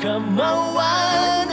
come away.